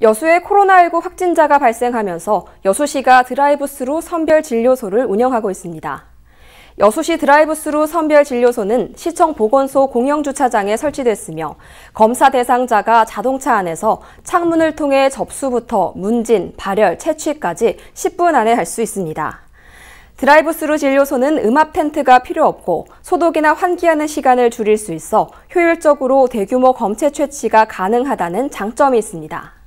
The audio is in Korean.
여수에 코로나19 확진자가 발생하면서 여수시가 드라이브스루 선별 진료소를 운영하고 있습니다. 여수시 드라이브스루 선별 진료소는 시청 보건소 공영 주차장에 설치됐으며 검사 대상자가 자동차 안에서 창문을 통해 접수부터 문진, 발열, 채취까지 10분 안에 할 수 있습니다. 드라이브스루 진료소는 음압 텐트가 필요 없고 소독이나 환기하는 시간을 줄일 수 있어 효율적으로 대규모 검체 채취가 가능하다는 장점이 있습니다.